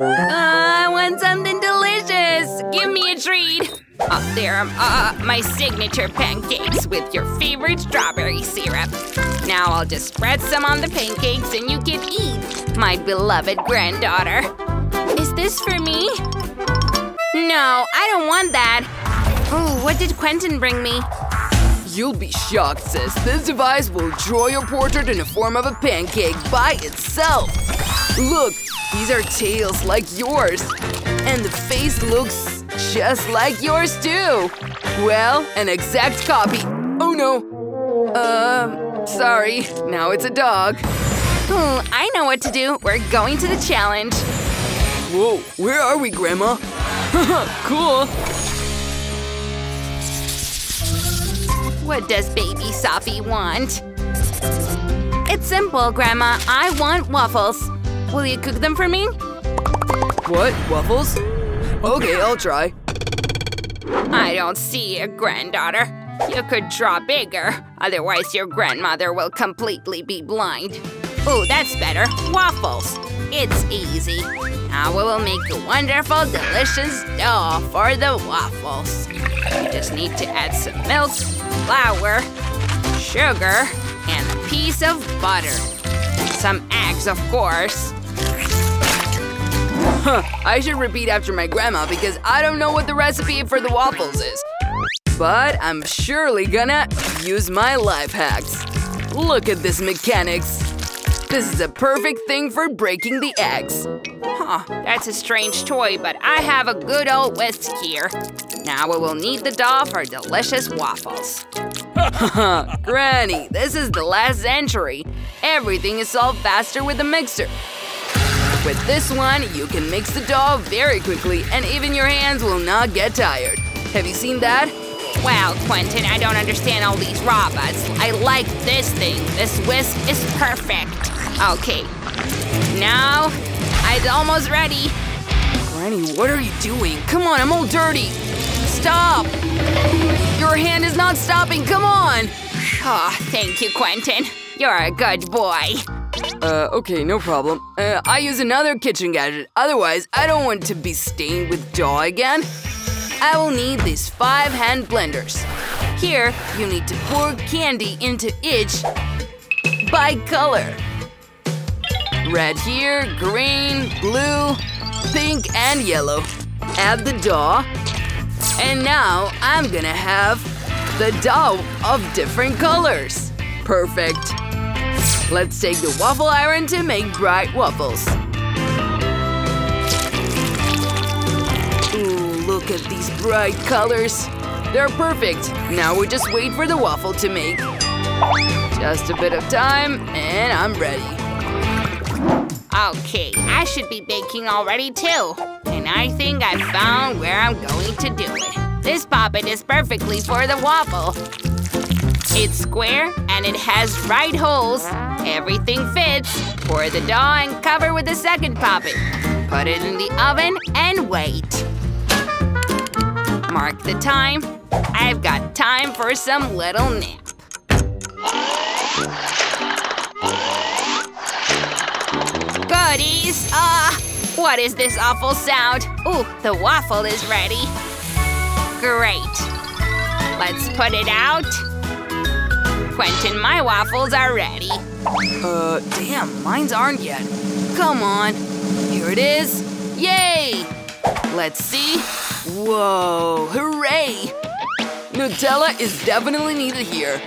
Uh, I want something delicious. Give me a treat. Oh, there are uh, my signature pancakes with your favorite strawberry syrup. Now I'll just spread some on the pancakes and you can eat, my beloved granddaughter. Is this for me? No, I don't want that. Ooh, what did Quentin bring me? You'll be shocked, sis. This device will draw your portrait in the form of a pancake by itself. Look, these are tails like yours. And the face looks just like yours too. Well, an exact copy. Oh no. Uh, sorry. Now it's a dog. Hmm, I know what to do. We're going to the challenge. Whoa, where are we, Grandma? cool. What does baby Sophie want? It's simple, Grandma. I want waffles. Will you cook them for me? What? Waffles? Okay, I'll try. I don't see a granddaughter. You could draw bigger, otherwise your grandmother will completely be blind. Oh, that's better. Waffles. It's easy. Now we will make a wonderful, delicious dough for the waffles. You just need to add some milk, flour, sugar, and a piece of butter. Some eggs, of course. Huh, I should repeat after my grandma because I don't know what the recipe for the waffles is. But I'm surely gonna use my life hacks. Look at this mechanics. This is a perfect thing for breaking the eggs. Huh, that's a strange toy, but I have a good old whisk here. Now we will need the dough for delicious waffles. Granny, this is the last century. Everything is solved faster with a mixer. With this one, you can mix the dough very quickly and even your hands will not get tired. Have you seen that? Wow, Quentin, I don't understand all these robots. I like this thing. This whisk is perfect. Okay, now it's almost ready. Granny, what are you doing? Come on, I'm all dirty. Stop! Your hand is not stopping, come on! Oh, thank you, Quentin. You're a good boy. Uh, okay, no problem. Uh, I use another kitchen gadget, otherwise I don't want to be stained with dough again. I will need these five hand blenders. Here, you need to pour candy into each by color. Red here, green, blue, pink, and yellow. Add the dough. And now I'm gonna have the dough of different colors. Perfect. Let's take the waffle iron to make bright waffles. Ooh, look at these bright colors. They're perfect. Now we just wait for the waffle to make. Just a bit of time, and I'm ready. Okay, I should be baking already too. And I think I found where I'm going to do it. This pop it is perfectly for the waffle. It's square and it has right holes. Everything fits. Pour the dough and cover with the second pop it. Put it in the oven and wait. Mark the time. I've got time for some little nap. Goodies! Ah, uh, what is this awful sound? Ooh, the waffle is ready. Great. Let's put it out. Quentin, my waffles are ready. Uh, damn, mine's aren't yet. Come on. Here it is. Yay! Let's see. Whoa, hooray! Nutella is definitely needed here.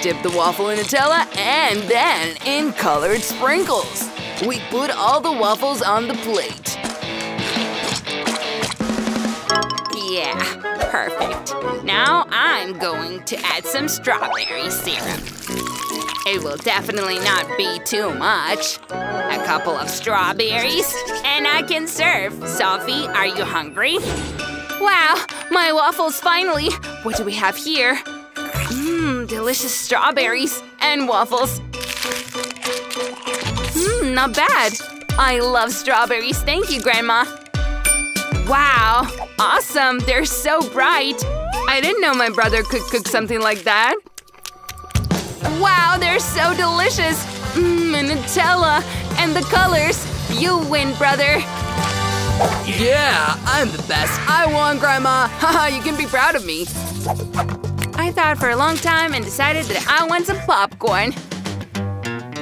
Dip the waffle in Nutella and then in colored sprinkles. We put all the waffles on the plate. Yeah, perfect. Now I'm going to add some strawberry syrup. It will definitely not be too much. A couple of strawberries, and I can serve. Sophie, are you hungry? Wow, my waffles finally! What do we have here? Mmm, delicious strawberries and waffles. Mmm, not bad. I love strawberries. Thank you, Grandma. Wow, awesome. They're so bright. I didn't know my brother could cook something like that. Wow, they're so delicious. Mmm, and Nutella and the colors. You win, brother. Yeah, I'm the best. I won, Grandma. Haha, you can be proud of me. I thought for a long time and decided that I want some popcorn.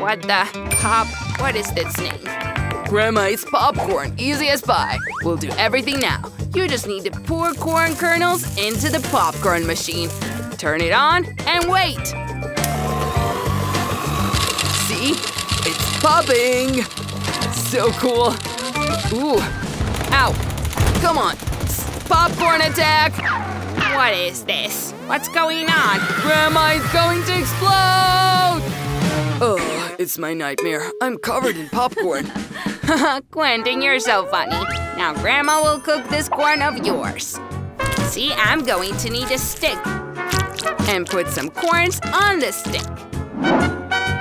What the pop? What is this name? Grandma eats popcorn, easy as pie. We'll do everything now. You just need to pour corn kernels into the popcorn machine. Turn it on and wait. See? It's popping. So cool. Ooh. Ow. Come on. Popcorn attack. What is this? What's going on? Grandma is going to explode! It's my nightmare. I'm covered in popcorn. Quentin, you're so funny. Now Grandma will cook this corn of yours. See, I'm going to need a stick. And put some corns on the stick.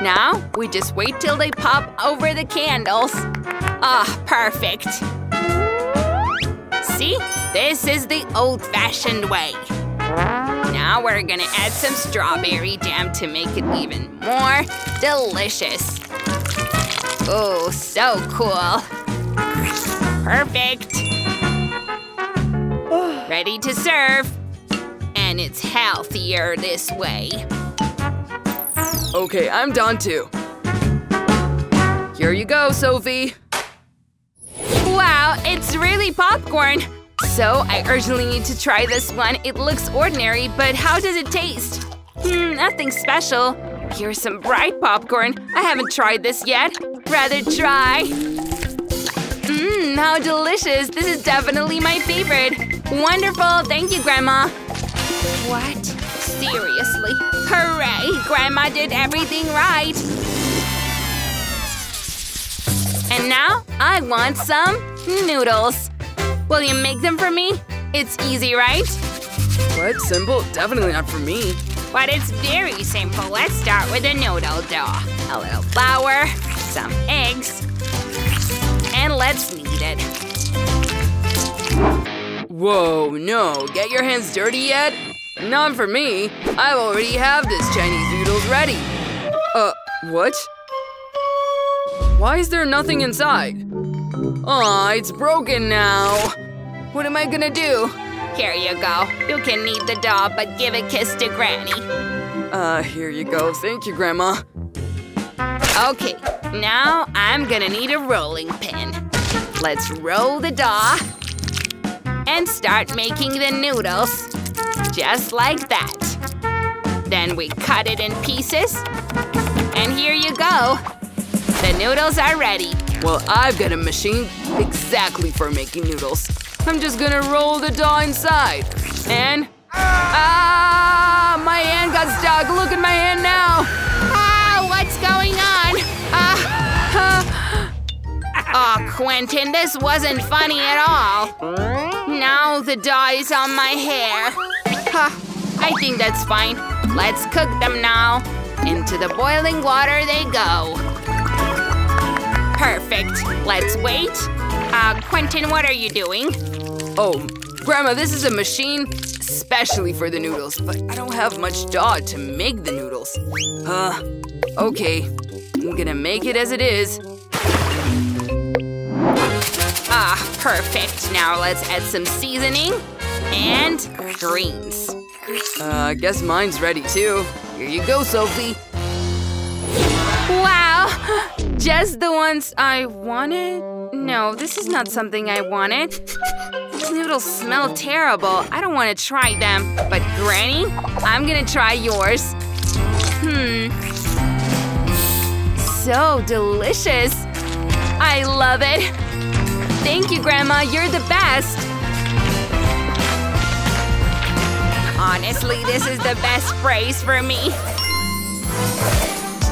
Now, we just wait till they pop over the candles. Ah, oh, perfect. See? This is the old-fashioned way. Now we're gonna add some strawberry jam to make it even more delicious. Oh, so cool. Perfect. Ready to serve. And it's healthier this way. Okay, I'm done too. Here you go, Sophie. Wow, it's really popcorn. So, I urgently need to try this one. It looks ordinary, but how does it taste? Hmm, nothing special. Here's some bright popcorn. I haven't tried this yet. Rather try. Mmm, how delicious. This is definitely my favorite. Wonderful. Thank you, Grandma. What? Seriously? Hooray! Grandma did everything right. And now, I want some noodles. Will you make them for me? It's easy, right? What? Simple? Definitely not for me. But it's very simple. Let's start with a noodle dough. A little flour, some eggs, and let's knead it. Whoa, no. Get your hands dirty yet? Not for me. I already have this Chinese noodles ready. Uh, what? Why is there nothing inside? Aw, it's broken now. What am I gonna do? Here you go. You can knead the dough, but give a kiss to Granny. Uh, here you go. Thank you, Grandma. Okay, now I'm gonna need a rolling pin. Let's roll the dough and start making the noodles. Just like that. Then we cut it in pieces. And here you go. The noodles are ready. Well, I've got a machine exactly for making noodles. I'm just gonna roll the dough inside. And… Ah! My hand got stuck! Look at my hand now! Ah! What's going on? Ah! Oh, Quentin, this wasn't funny at all. Now the dye is on my hair. Huh, I think that's fine. Let's cook them now. Into the boiling water they go. Perfect. Let's wait. Uh, Quentin, what are you doing? Oh, Grandma, this is a machine specially for the noodles, but I don't have much dough to make the noodles. Uh, okay. I'm gonna make it as it is. Ah, perfect. Now let's add some seasoning and greens. Uh, I guess mine's ready too. Here you go, Sophie. Wow! Just the ones I wanted? No, this is not something I wanted. These noodles smell terrible. I don't want to try them. But Granny, I'm gonna try yours. Hmm. So delicious. I love it. Thank you, Grandma. You're the best. Honestly, this is the best phrase for me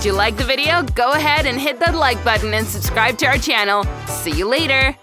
you like the video, go ahead and hit that like button and subscribe to our channel. See you later!